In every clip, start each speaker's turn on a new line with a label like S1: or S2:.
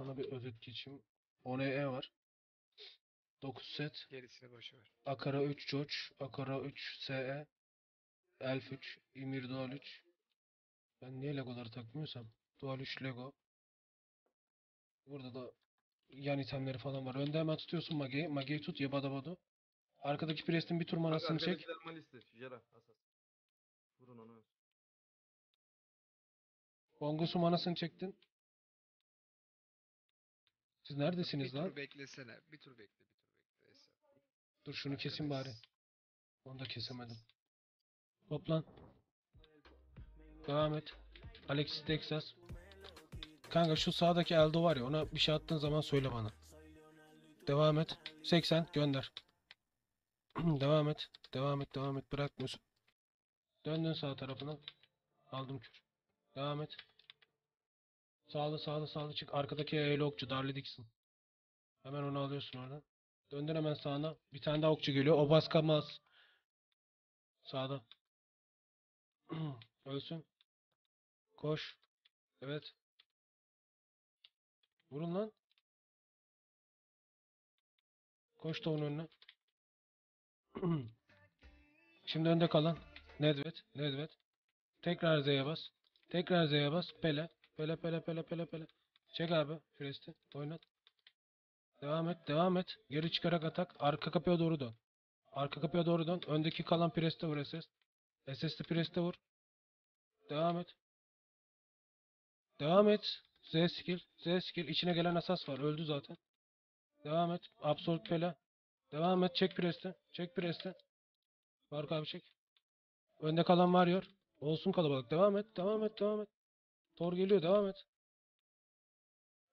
S1: Sana bir özet geçeyim. 10 E var. 9 set.
S2: Gerisini boş ver.
S1: Akara 3 George. Akara 3 SE. Elf 3. Ymir Dual 3. Ben niye Legoları takmıyorsam? Dual 3 Lego. Burada da yan itemleri falan var. Önde hemen tutuyorsun Mage'yi. Mage'yi tut. Yabada bado. Arkadaki Priest'in bir tur manasını çek.
S3: Malisti. Jera. Asas. Vurun onu.
S1: Bongos'u manasını çektin. Siz neredesiniz
S2: bir
S1: lan?
S2: tur beklesene. Bir tur bekle, bir tur bekle. Esra.
S1: Dur şunu kesin bari. Onu da kesemedim. Hop lan. Devam et. Alexis Texas. Kanka şu sağdaki Eldo var ya ona bir şey attığın zaman söyle bana. Devam et. 80 gönder. devam et. Devam et. Devam et. Bırakmıyorsun. Döndün sağ tarafına. Aldım kür. Devam et. Sağlı sağlı sağlı çık. Arkadaki eğri okçu Darli Dixon. Hemen onu alıyorsun oradan. Döndün hemen sağına. Bir tane daha okçu geliyor. O baskamaz. Sağda. Ölsün. Koş. Evet. Vurun lan. Koş da onun önüne. Şimdi önde kalan. Nedved. Nedved. Tekrar Z'ye bas. Tekrar Z'ye bas. Pele. Pele pele pele pele pele. Çek abi. Fresti. Oynat. Devam et. Devam et. Geri çıkarak atak. Arka kapıya doğru dön. Arka kapıya doğru dön. Öndeki kalan preste vur SS. SS'li preste vur. Devam et. Devam et. Z skill. Z skill. İçine gelen asas var. Öldü zaten. Devam et. Absolute pele. Devam et. Çek preste. Çek preste. Fark abi çek. Önde kalan varıyor. Olsun kalabalık. Devam et. Devam et. Devam et. Tor geliyor. Devam et.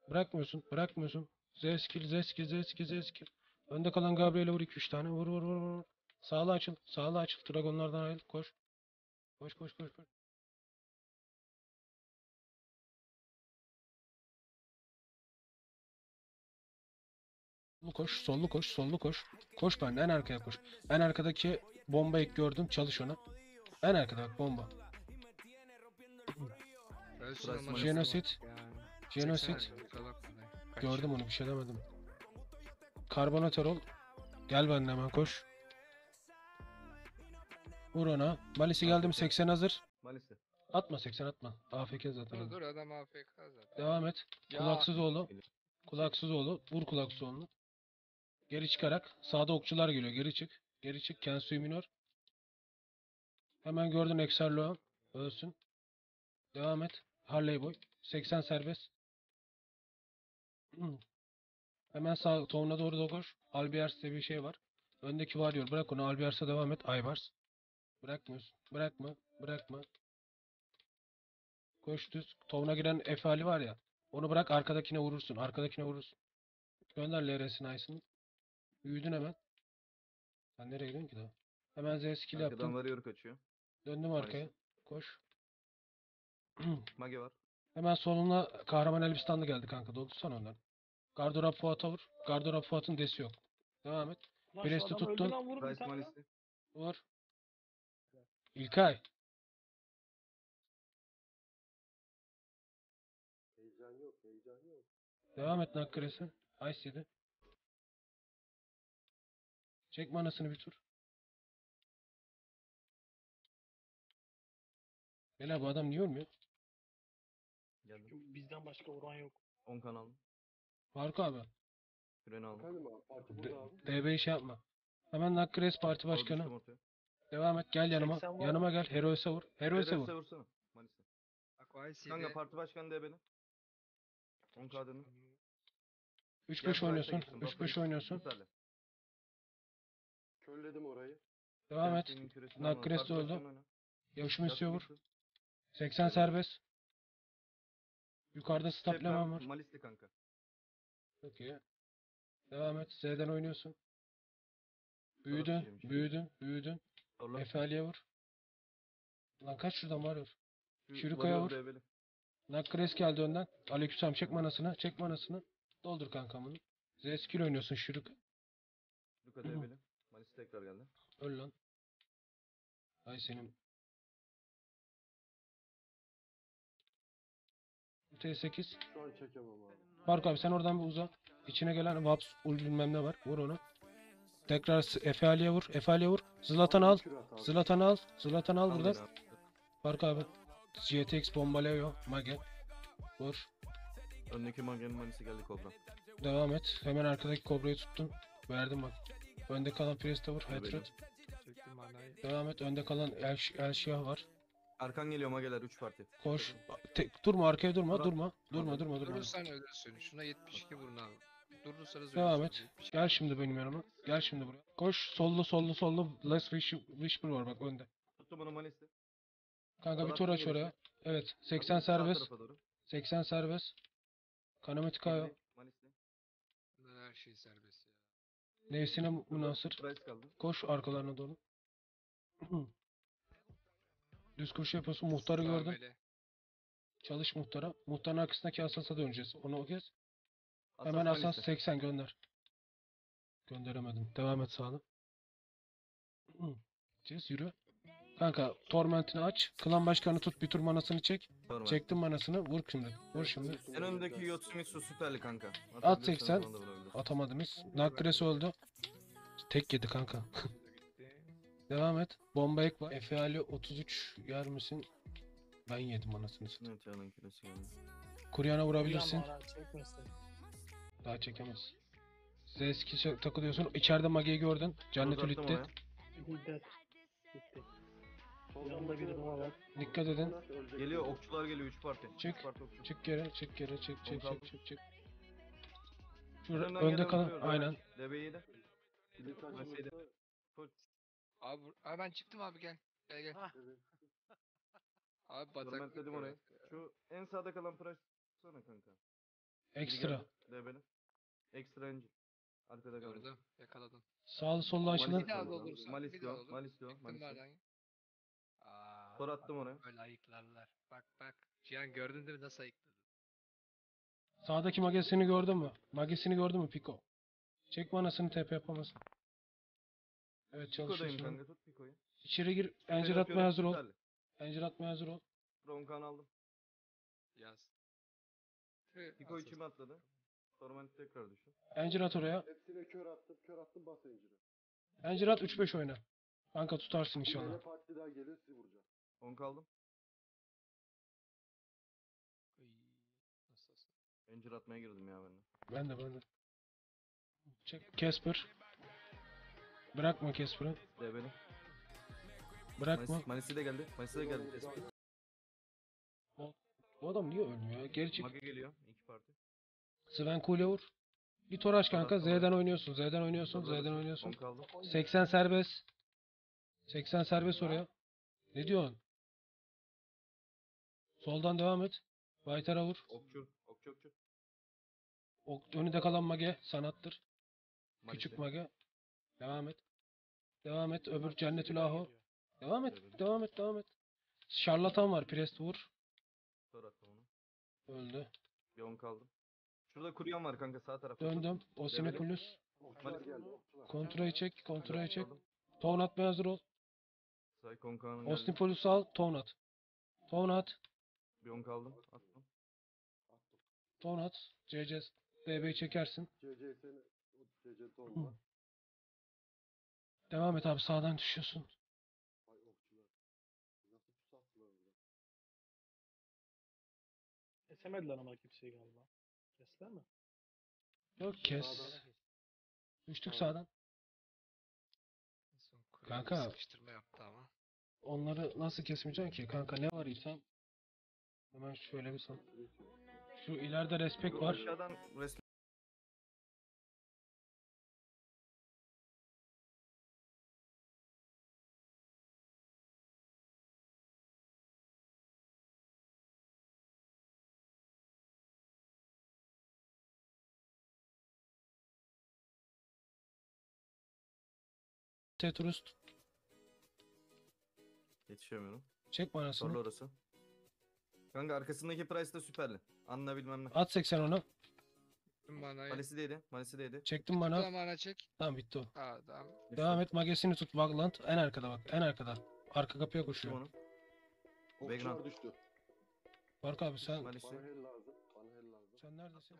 S1: Bırakmıyorsun. Bırakmıyorsun. Z skill. Z skill. Z skill. Z skill. Önde kalan Gabriel'e vur 2-3 tane. Vur vur vur vur. Sağlı açıl. Sağlı açıl. Dragonlardan ayrıl. Koş. Koş koş koş koş. Sollu koş, sollu koş, sollu koş. Koş ben en arkaya koş. En arkadaki bombayı gördüm. Çalış ona. En arkada bak bomba.
S3: Burası.
S2: Yani. Da. Kaç.
S1: Gördüm onu bir şey demedim. Karbonatörol. Gel benimle hemen koş. Vur ona. Malisi geldim 80 hazır.
S3: Malisti.
S1: Atma 80 atma. AFK zaten.
S2: Dur dur adam AFK zaten.
S1: Devam et.
S2: Ya.
S1: Kulaksız oğlu. Kulaksız oğlu. Vur kulaksız oğlunu. Geri çıkarak. Sağda okçular geliyor. Geri çık. Geri çık. Kensui minor. Hemen gördün Exarloan. Ölsün. Devam et. Harley boy. 80 serbest. Hmm. Hemen sağ tonuna doğru da koş. Albiers diye bir şey var. Öndeki varıyor. Bırak onu. Albiers'e devam et. Aybars. Bırakmıyorsun. Bırakma. Bırakma. Koş düz. Tovuna giren Efali var ya. Onu bırak arkadakine vurursun. Arkadakine vurursun. Gönder LR'sini Aysin. Büyüdün hemen. Sen nereye gidiyorsun ki daha? Hemen Z skill
S3: Arkadan
S1: yaptın.
S3: varıyor kaçıyor.
S1: Döndüm arkaya. Koş.
S3: Mage var.
S1: Hemen soluna kahraman Elbistanlı geldi kanka. Doldursana onları. Gardorap Fuat'a vur. Gardorap Fuat'ın desi yok. Devam et.
S4: Lan şu öldü
S1: tuttun.
S4: lan, vurun bir
S3: Rice
S4: tane lan.
S3: Malisti.
S1: Vur. İlkay. Devam et Nakkares'e. Ice yedi. Çek manasını bir tur. Bela bu adam niye ölmüyor?
S3: Geldim.
S4: Çünkü Bizden başka vuran yok.
S3: 10 kanal.
S1: Faruk abi.
S3: Freni aldım.
S5: Efendim abi parti
S1: D-
S5: burada abi.
S1: DB'yi şey yapma. Hemen Nakkares parti
S3: Al
S1: başkanı. Devam et gel yanıma.
S4: 80 var
S1: Yanıma gel. Heroes'e vur. Heroes'e vur.
S3: vursana.
S2: IC'de.
S3: Kanka parti başkanı de benim. 10 kadını.
S1: 3-5 oynuyorsun. 3-5 oynuyorsun.
S5: Körledim orayı.
S1: Devam et. Nakres de öldü. Yavuşum vur. 80 serbest. Yukarıda stoplamam var.
S3: Malisti kanka.
S1: Çok iyi. Devam et. Z'den oynuyorsun. Büyüdün, büyüdün, büyüdün.
S3: Zorla.
S1: Efali'ye vur. Lan kaç şuradan varıyor.
S3: Şu
S1: Şurika'ya vur. Nakres geldi önden. Aleykümselam çek manasını, çek manasını. Doldur kanka bunu. Z skill oynuyorsun Şurika.
S3: Luka DB'li. Malisti tekrar geldi.
S1: Öl lan. Ay senin. T8.
S5: Şu an çekemem abi.
S1: Sen oradan bir uza. İçine gelen Vaps ul bilmem ne var. Vur onu. Tekrar Efe Ali'ye vur. Efe Ali'ye vur. Zlatan al. Zlatan al. Zlatan al buradan.
S3: beni abi.
S1: GTX bombaleo. Mage. Vur.
S3: Öndeki magenin manisi geldi kobra.
S1: Devam et. Hemen arkadaki kobrayı tuttun. Verdim bak. Önde kalan Priest'e vur.
S2: Manayı.
S1: Devam et. Önde kalan El, El Şiah var.
S3: Arkan geliyor mageler 3 parti.
S1: Koş. Tek, durma arkaya durma.
S3: Murat.
S1: Durma. Durma durma durma.
S2: Durursan ölürsün. Şuna 72 vurun abi. Durursanız
S1: Devam et.
S2: 72.
S1: Gel şimdi benim yanıma. Gel şimdi buraya. Koş. Sollu sollu sollu. Last Wish, Whisper var bak önde.
S3: Tuttum onu manisi.
S1: Kanka bir tur aç oraya. Evet. 80
S3: Sağ
S1: serbest.
S3: tarafa doğru.
S1: 80 serbest.
S3: Manisi.
S2: Bunların her şey serbest ya.
S1: Nefsine münasır. Koş arkalarına doğru. Düz koşu yapıyorsun. Muhtarı gördün.
S2: Muamele.
S1: Çalış muhtara. Muhtarın arkasındaki asasa döneceğiz. Onu o kez.
S3: Asas
S1: Hemen asas
S3: manisi.
S1: 80 gönder. Gönderemedim. Devam et sağlı. Cez yürü. Kanka tormentini aç. Klan başkanı tut. Bir tur manasını çek.
S3: Normal.
S1: Çektim manasını. Vur şimdi. Vur şimdi.
S3: En önündeki Yotsumitsu süperli kanka.
S1: At
S3: Atabiliyorsan
S1: 80.
S3: onu da vurabilir.
S1: Atamadınız. Nakres öldü. Tek yedi kanka. Devam et. Bomba ek var. Efe Ali 33 yer misin? Ben yedim anasını satayım.
S3: Evet yanın kilesi geldi.
S1: Kuryana vurabilirsin.
S4: Bana, çekmesin.
S1: Daha çekemez. Z2 takılıyorsun. İçeride Magi'yi gördün. Cennet
S3: Uzattım oraya.
S4: Gitti. Yanında biri daha var.
S1: Dikkat edin.
S3: Geliyor okçular geliyor 3 parti.
S1: Çık.
S3: Üç parti okçu.
S1: Çık geri, çık geri, çık, çık, çık, çık, çık. Şurada
S3: Önünden
S1: önde
S3: gelen
S1: kalan,
S3: vuruyor,
S1: aynen.
S3: Debeyi de. Masi'yi de. Full.
S2: Abi, abi ben çıktım abi gel. Gel gel. Abi bataklık.
S3: Tormentledim orayı. Şu en sağda kalan price sana kanka.
S1: Ekstra.
S3: Debeli. Ekstra engine. Arkada kaldı.
S2: Gördüm. Yakaladım.
S1: Sağlı sollu açılın.
S2: Bir daha doldursan,
S3: Malis
S2: bir
S3: diyor,
S2: daha doldur.
S3: Malis diyor,
S2: Çıktım
S3: Malis diyor.
S2: bardan. Aa,
S3: Tor attım oraya.
S2: Böyle ayıklarlar. Bak bak. Cihan gördün değil mi nasıl ayıkladı?
S1: Sağdaki magesini gördün mü? Magesini gördün mü Piko? Çek manasını TP yapamaz. Evet
S3: Piko'dayım
S1: çalışıyorsun.
S3: kanka tut Piko'yu.
S1: İçeri gir. Encir atmaya
S3: atıyorum,
S1: hazır ol. Encir atmaya hazır ol.
S3: Ronkan aldım.
S2: Yaz.
S3: Piko içime atladı. Torment tekrar düştü.
S1: Encir at oraya.
S5: Hepsine kör attım, kör attım bas zinciri.
S1: Encir at 3-5 oyna. Kanka tutarsın inşallah.
S5: parti daha geliyor sizi vuracağım.
S3: 10 kaldım. Encir atmaya girdim ya ben de.
S1: Ben de ben de. Çek. Casper. Bırakma Casper'ı.
S3: Debeli.
S1: Bırakma.
S3: Manis, Manisi de geldi. Manisi de geldi. Tespit.
S1: Bu adam niye ölmüyor? Geri çık.
S3: Mage geliyor. İki parti.
S1: Sven Kule vur. Bir tor aç kanka. Z'den oynuyorsun. Z'den oynuyorsun. Z'den oynuyorsun.
S3: 10 kaldı.
S1: 80 serbest. 80 serbest oraya. Ne diyorsun? Soldan devam et. Baytar'a vur.
S3: Okçu. Okçu okçu.
S1: O, önünde kalan mage sanattır.
S3: Manisi.
S1: Küçük mage. Devam et. Devam et. Öbür Cennetül Aho. Devam et. Devam et. Devam et. Şarlatan var. Prest vur.
S3: Attım onu.
S1: Öldü.
S3: Bir 10 kaldı. Şurada kuruyan var kanka sağ tarafta.
S1: Döndüm.
S5: Okçular.
S1: Kontrayı çek. Kontrayı çek. Ton atmaya hazır ol.
S3: Saykon Kaan'ın geldi.
S1: Osnipolis al. Ton at. Ton at.
S3: Bir 10 kaldım. Attım.
S1: Ton at. CC. DB'yi çekersin.
S5: CC'sini, CC ton var.
S1: Devam et abi. Sağdan düşüyorsun.
S5: Vay okçular. Nasıl pusattılar burada?
S4: Kesemediler ama kimseyi galiba. Kestiler mi?
S1: Yok kes.
S5: Sağdan.
S1: Düştük
S5: Sağdan.
S1: sağdan.
S2: En son Kur'an'ı
S1: Kanka.
S2: Sıkıştırma yaptı ama.
S1: Onları nasıl kesmeyeceksin ki? Kanka ne var İhsan? Hemen şöyle bir san. Şu ileride respekt
S3: Şu
S1: var.
S3: Aşağıdan resmi
S1: Tetrust.
S3: yetişemiyorum.
S1: Çek
S3: Sorlu
S1: manasını.
S3: orası. Kanka arkasındaki price de süperli. Anla bilmem ne.
S1: At 80 onu.
S2: Manayı.
S3: Malisi değdi. Malisi değdi.
S1: Çektim bana.
S2: Tamam mana çek.
S1: Tamam bitti o.
S2: Aa tamam.
S1: Devam et. Magesini tut. Vagland. En arkada bak. En arkada. Arka kapıya koşuyor.
S3: onu.
S5: Okçular
S3: Background.
S5: düştü.
S1: Abi sen
S3: Malisi.
S5: Bana hel lazım, bana hel lazım.
S1: sen neredesin?